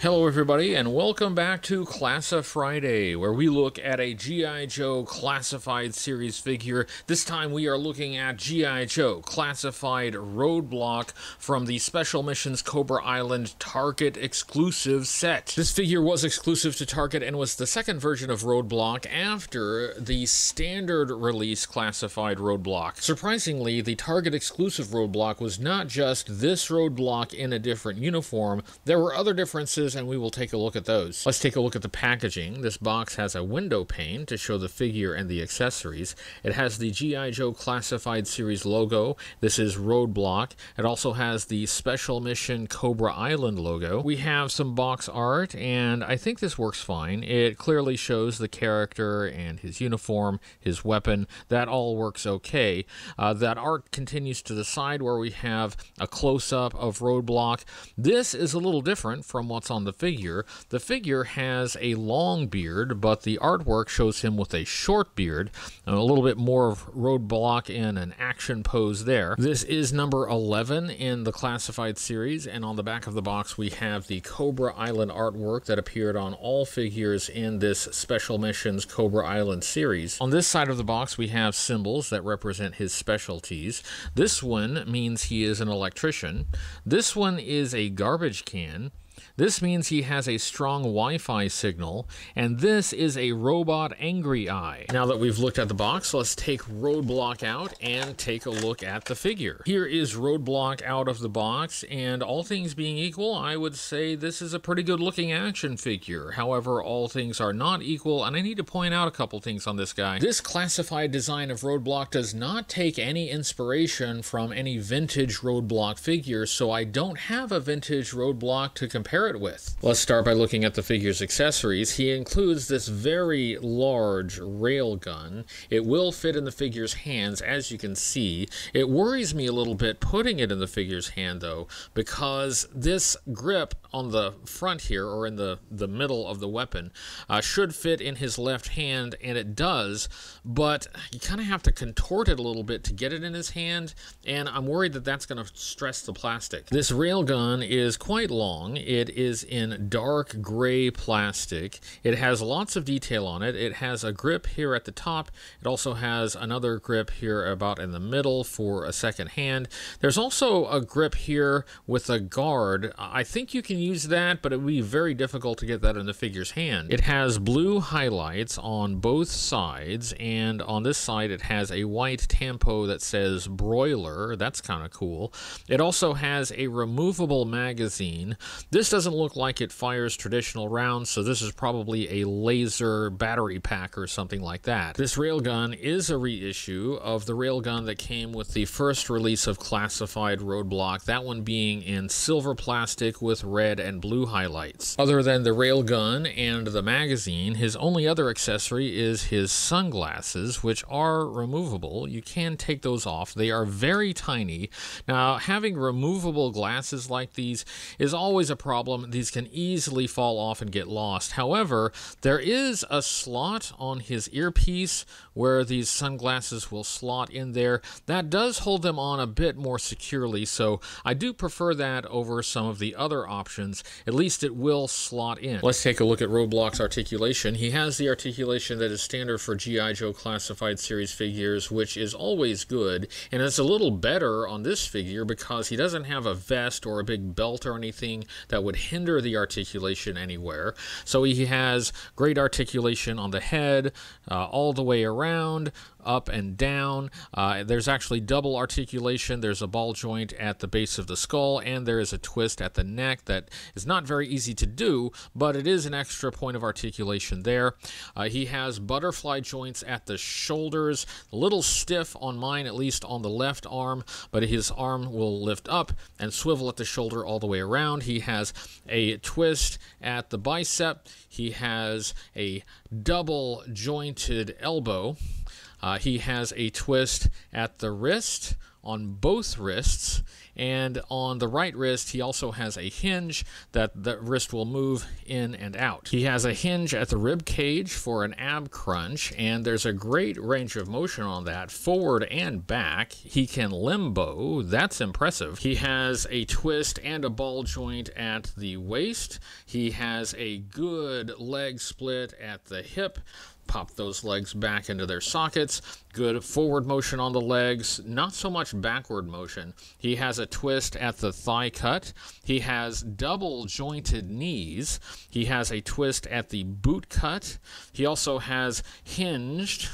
Hello, everybody, and welcome back to Classi-Friday, where we look at a G.I. Joe Classified Series figure. This time we are looking at G.I. Joe Classified Roadblock from the Special Missions Cobra Island Target exclusive set. This figure was exclusive to Target and was the second version of Roadblock after the standard release Classified Roadblock. Surprisingly, the Target exclusive Roadblock was not just this Roadblock in a different uniform, there were other differences and we will take a look at those. Let's take a look at the packaging. This box has a window pane to show the figure and the accessories. It has the G.I. Joe Classified Series logo. This is Roadblock. It also has the Special Mission Cobra Island logo. We have some box art, and I think this works fine. It clearly shows the character and his uniform, his weapon. That all works okay. Uh, that art continues to the side where we have a close up of Roadblock. This is a little different from what's on on the figure. The figure has a long beard, but the artwork shows him with a short beard, a little bit more of roadblock in an action pose there. This is number 11 in the classified series, and on the back of the box we have the Cobra Island artwork that appeared on all figures in this Special Missions Cobra Island series. On this side of the box we have symbols that represent his specialties. This one means he is an electrician. This one is a garbage can. This means he has a strong Wi-Fi signal, and this is a robot angry eye. Now that we've looked at the box, let's take Roadblock out and take a look at the figure. Here is Roadblock out of the box, and all things being equal, I would say this is a pretty good looking action figure. However, all things are not equal, and I need to point out a couple things on this guy. This classified design of Roadblock does not take any inspiration from any vintage Roadblock figure, so I don't have a vintage Roadblock to compare compare it with. Let's start by looking at the figure's accessories. He includes this very large rail gun. It will fit in the figure's hands, as you can see. It worries me a little bit putting it in the figure's hand, though, because this grip on the front here, or in the, the middle of the weapon, uh, should fit in his left hand, and it does, but you kind of have to contort it a little bit to get it in his hand, and I'm worried that that's going to stress the plastic. This rail gun is quite long. It it is in dark gray plastic. It has lots of detail on it. It has a grip here at the top. It also has another grip here about in the middle for a second hand. There's also a grip here with a guard. I think you can use that, but it would be very difficult to get that in the figure's hand. It has blue highlights on both sides, and on this side it has a white tampo that says broiler. That's kind of cool. It also has a removable magazine. This this doesn't look like it fires traditional rounds, so this is probably a laser battery pack or something like that. This railgun is a reissue of the railgun that came with the first release of Classified Roadblock, that one being in silver plastic with red and blue highlights. Other than the railgun and the magazine, his only other accessory is his sunglasses, which are removable. You can take those off. They are very tiny. Now, having removable glasses like these is always a problem. These can easily fall off and get lost. However, there is a slot on his earpiece where these sunglasses will slot in there. That does hold them on a bit more securely, so I do prefer that over some of the other options. At least it will slot in. Let's take a look at Roadblock's articulation. He has the articulation that is standard for G.I. Joe Classified Series figures, which is always good, and it's a little better on this figure because he doesn't have a vest or a big belt or anything that would hinder the articulation anywhere. So he has great articulation on the head, uh, all the way around, up and down. Uh, there's actually double articulation. There's a ball joint at the base of the skull, and there is a twist at the neck that is not very easy to do, but it is an extra point of articulation there. Uh, he has butterfly joints at the shoulders, a little stiff on mine, at least on the left arm, but his arm will lift up and swivel at the shoulder all the way around. He has a twist at the bicep. He has a double jointed elbow. Uh, he has a twist at the wrist on both wrists, and on the right wrist, he also has a hinge that the wrist will move in and out. He has a hinge at the rib cage for an ab crunch, and there's a great range of motion on that, forward and back. He can limbo, that's impressive. He has a twist and a ball joint at the waist. He has a good leg split at the hip pop those legs back into their sockets. Good forward motion on the legs, not so much backward motion. He has a twist at the thigh cut. He has double jointed knees. He has a twist at the boot cut. He also has hinged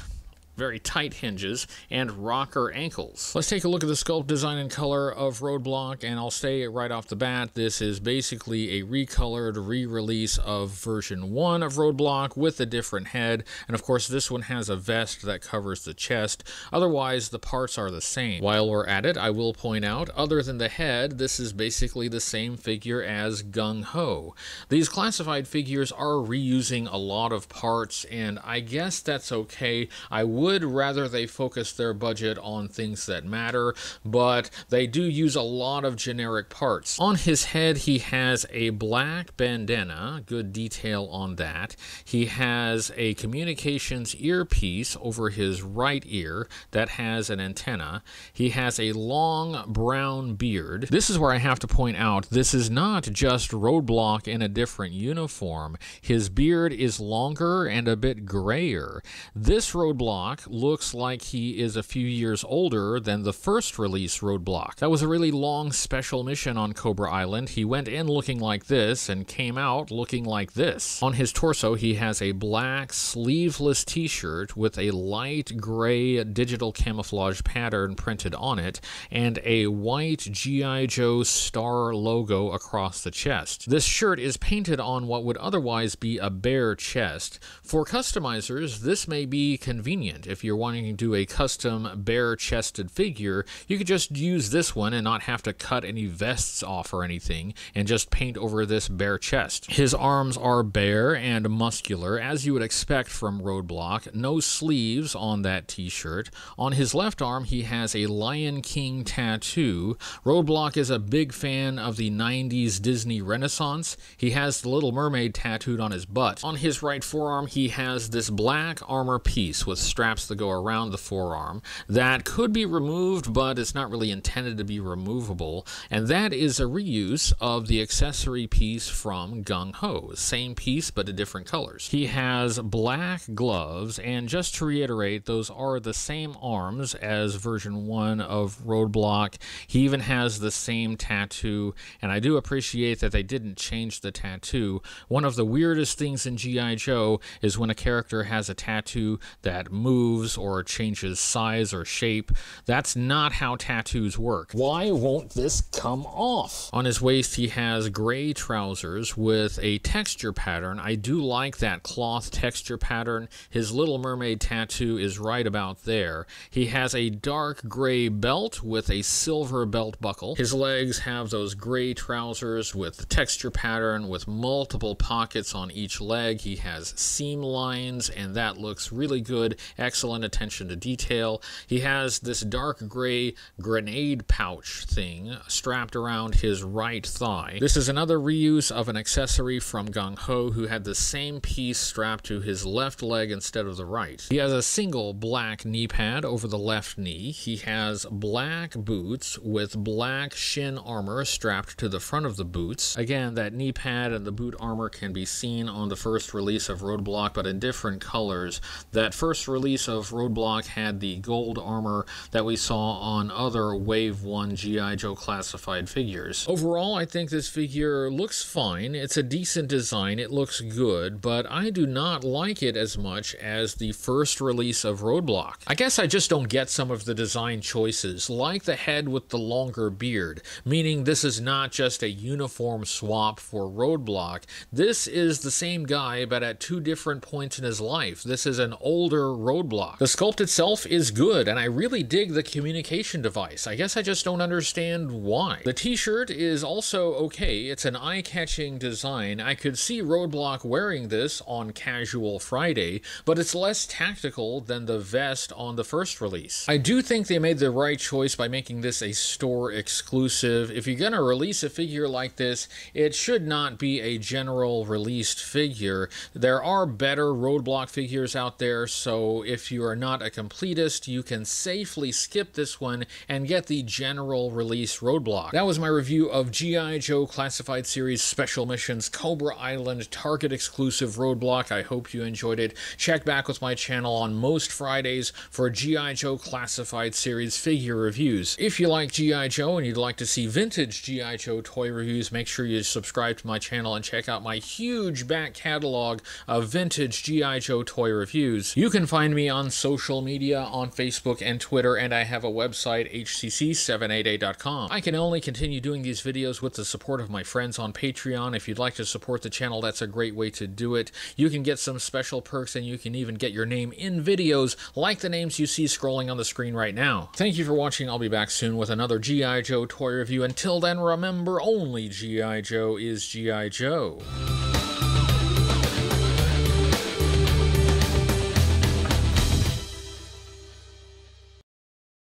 very tight hinges, and rocker ankles. Let's take a look at the sculpt design and color of Roadblock, and I'll say right off the bat, this is basically a recolored re-release of version 1 of Roadblock with a different head, and of course this one has a vest that covers the chest, otherwise the parts are the same. While we're at it, I will point out, other than the head, this is basically the same figure as Gung Ho. These classified figures are reusing a lot of parts, and I guess that's okay. I would would rather they focus their budget on things that matter, but they do use a lot of generic parts. On his head, he has a black bandana, good detail on that. He has a communications earpiece over his right ear that has an antenna. He has a long brown beard. This is where I have to point out this is not just Roadblock in a different uniform. His beard is longer and a bit grayer. This Roadblock looks like he is a few years older than the first release Roadblock. That was a really long special mission on Cobra Island. He went in looking like this and came out looking like this. On his torso, he has a black sleeveless t shirt with a light gray digital camouflage pattern printed on it and a white G.I. Joe star logo across the chest. This shirt is painted on what would otherwise be a bare chest. For customizers, this may be convenient. If you're wanting to do a custom bare chested figure, you could just use this one and not have to cut any vests off or anything and just paint over this bare chest. His arms are bare and muscular, as you would expect from Roadblock. No sleeves on that t shirt. On his left arm, he has a Lion King tattoo. Roadblock is a big fan of the 90s Disney Renaissance. He has the Little Mermaid tattooed on his butt. On his right forearm, he has this black armor piece with straps straps that go around the forearm that could be removed, but it's not really intended to be removable. And that is a reuse of the accessory piece from Gung Ho. Same piece, but in different colors. He has black gloves, and just to reiterate, those are the same arms as version 1 of Roadblock. He even has the same tattoo, and I do appreciate that they didn't change the tattoo. One of the weirdest things in G.I. Joe is when a character has a tattoo that moves moves or changes size or shape. That's not how tattoos work. Why won't this come off? On his waist, he has gray trousers with a texture pattern. I do like that cloth texture pattern. His Little Mermaid tattoo is right about there. He has a dark gray belt with a silver belt buckle. His legs have those gray trousers with the texture pattern with multiple pockets on each leg. He has seam lines, and that looks really good excellent attention to detail. He has this dark gray grenade pouch thing strapped around his right thigh. This is another reuse of an accessory from Gung Ho, who had the same piece strapped to his left leg instead of the right. He has a single black knee pad over the left knee. He has black boots with black shin armor strapped to the front of the boots. Again, that knee pad and the boot armor can be seen on the first release of Roadblock, but in different colors. That first release of Roadblock had the gold armor that we saw on other Wave 1 G.I. Joe classified figures. Overall, I think this figure looks fine. It's a decent design, it looks good, but I do not like it as much as the first release of Roadblock. I guess I just don't get some of the design choices, like the head with the longer beard, meaning this is not just a uniform swap for Roadblock. This is the same guy, but at two different points in his life. This is an older Roadblock roadblock. The sculpt itself is good, and I really dig the communication device. I guess I just don't understand why. The t-shirt is also okay. It's an eye-catching design. I could see Roadblock wearing this on Casual Friday, but it's less tactical than the vest on the first release. I do think they made the right choice by making this a store exclusive. If you're gonna release a figure like this, it should not be a general released figure. There are better Roadblock figures out there, so if you are not a completist, you can safely skip this one and get the general release Roadblock. That was my review of G.I. Joe Classified Series Special Missions Cobra Island Target exclusive Roadblock. I hope you enjoyed it. Check back with my channel on most Fridays for G.I. Joe Classified Series figure reviews. If you like G.I. Joe and you'd like to see vintage G.I. Joe toy reviews, make sure you subscribe to my channel and check out my huge back catalog of vintage G.I. Joe toy reviews. You can find on social media on Facebook and Twitter, and I have a website, hcc788.com. I can only continue doing these videos with the support of my friends on Patreon. If you'd like to support the channel, that's a great way to do it. You can get some special perks, and you can even get your name in videos like the names you see scrolling on the screen right now. Thank you for watching. I'll be back soon with another G.I. Joe toy review. Until then, remember, only G.I. Joe is G.I. Joe.